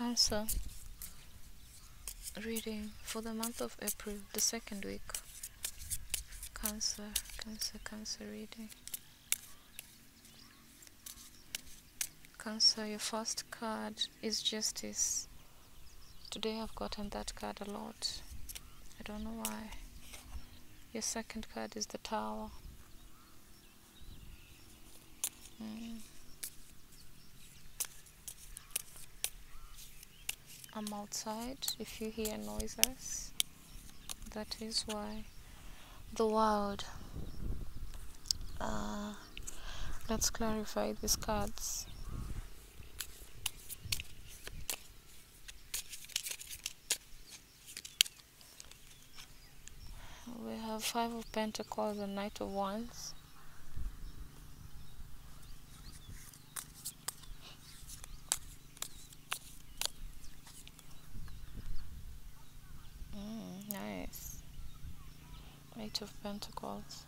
Cancer reading for the month of April, the second week. Cancer, Cancer, Cancer reading. Cancer, your first card is Justice. Today I've gotten that card a lot. I don't know why. Your second card is the Tower. I'm outside. If you hear noises, that is why. The world. Uh, let's clarify these cards. We have Five of Pentacles and Knight of Wands. Eight of Pentacles.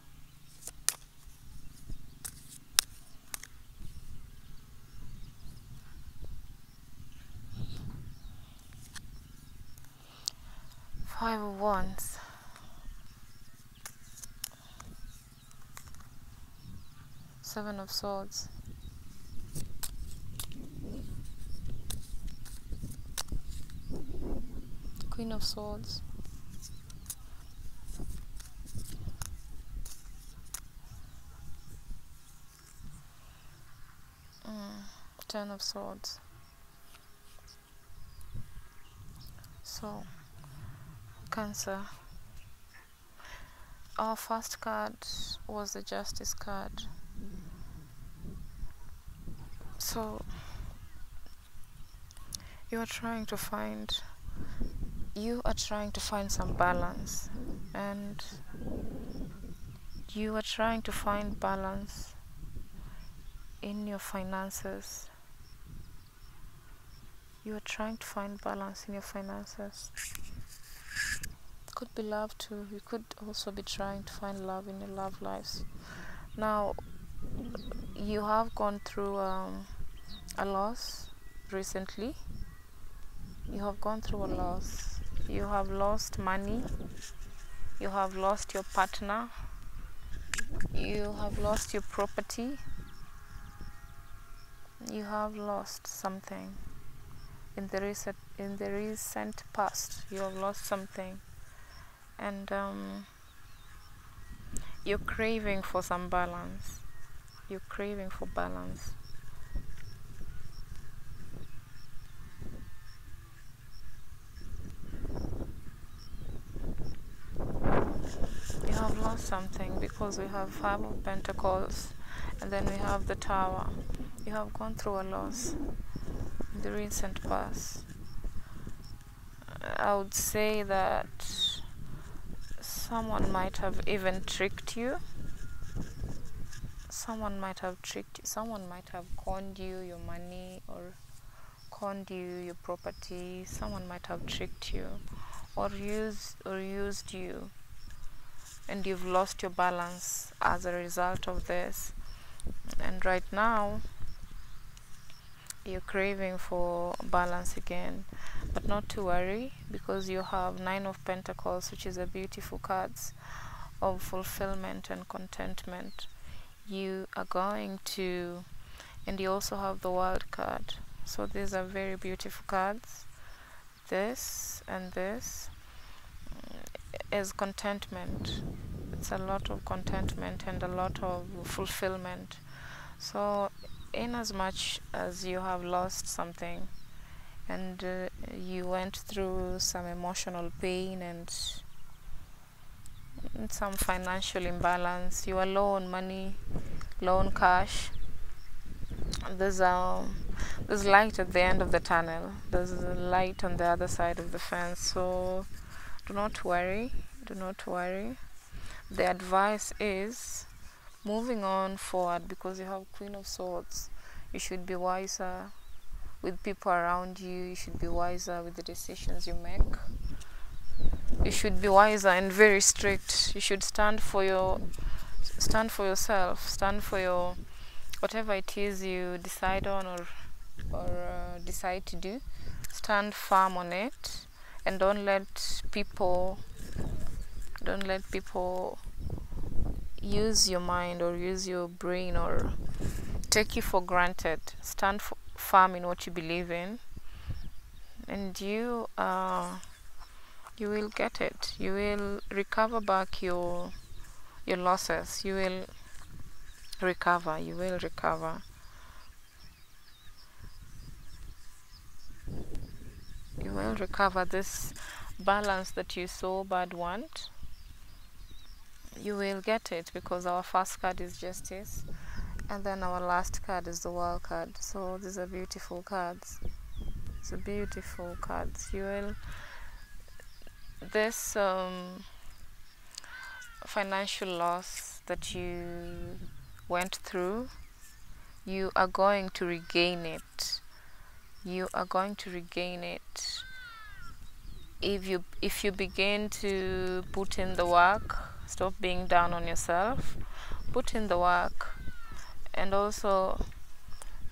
Five of Wands. Seven of Swords. Queen of Swords. Of Swords. So, Cancer. Our first card was the Justice card. So, you are trying to find you are trying to find some balance and you are trying to find balance in your finances you are trying to find balance in your finances. Could be love too. You could also be trying to find love in your love lives. Now you have gone through um, a loss recently. You have gone through a loss. You have lost money. You have lost your partner. You have lost your property. You have lost something in the recent in the recent past you have lost something. And um, you're craving for some balance. You're craving for balance. You have lost something because we have five of pentacles and then we have the tower. You have gone through a loss the recent past. I would say that someone might have even tricked you. Someone might have tricked you. Someone might have conned you your money or conned you your property. Someone might have tricked you or used or used you. And you've lost your balance as a result of this. And right now you're craving for balance again but not to worry because you have nine of pentacles which is a beautiful cards of fulfillment and contentment. You are going to and you also have the world card. So these are very beautiful cards. This and this mm, is contentment. It's a lot of contentment and a lot of fulfillment. So in as much as you have lost something and uh, you went through some emotional pain and, some financial imbalance. You are low on money low on cash. There's um there's light at the end of the tunnel. There's a light on the other side of the fence. So do not worry. Do not worry. The advice is moving on forward because you have queen of swords you should be wiser with people around you you should be wiser with the decisions you make. You should be wiser and very strict. You should stand for your stand for yourself stand for your whatever it is you decide on or or uh, decide to do. Stand firm on it and don't let people don't let people use your mind or use your brain or take you for granted. Stand firm in what you believe in and you uh, you will get it. You will recover back your your losses. You will recover. You will recover. You will recover this balance that you so bad want you will get it because our first card is justice and then our last card is the world card. So these are beautiful cards. It's a beautiful cards. You will this um, financial loss that you went through you are going to regain it. You are going to regain it. If you if you begin to put in the work stop being down on yourself. Put in the work. And also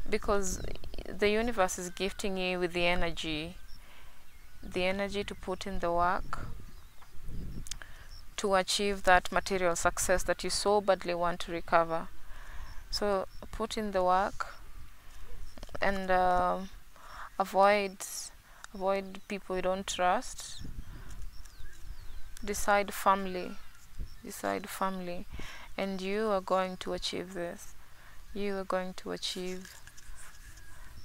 because the universe is gifting you with the energy the energy to put in the work to achieve that material success that you so badly want to recover. So put in the work and uh, avoid avoid people you don't trust. Decide firmly decide firmly and you are going to achieve this. You are going to achieve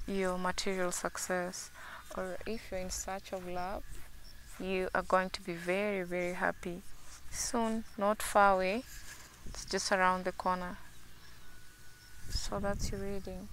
your material success. Or if you're in search of love you are going to be very very happy. Soon not far away it's just around the corner. So that's your reading